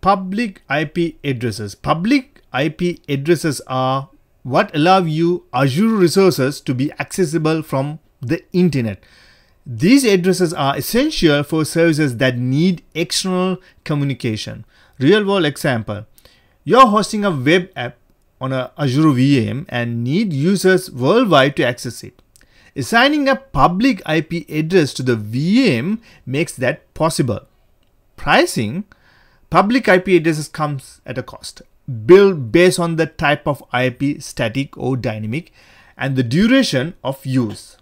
public IP addresses. Public IP addresses are what allow you Azure resources to be accessible from the internet. These addresses are essential for services that need external communication. Real world example. You're hosting a web app on a Azure VM and need users worldwide to access it. Assigning a public IP address to the VM makes that possible. Pricing Public IP addresses comes at a cost, built based on the type of IP, static or dynamic, and the duration of use.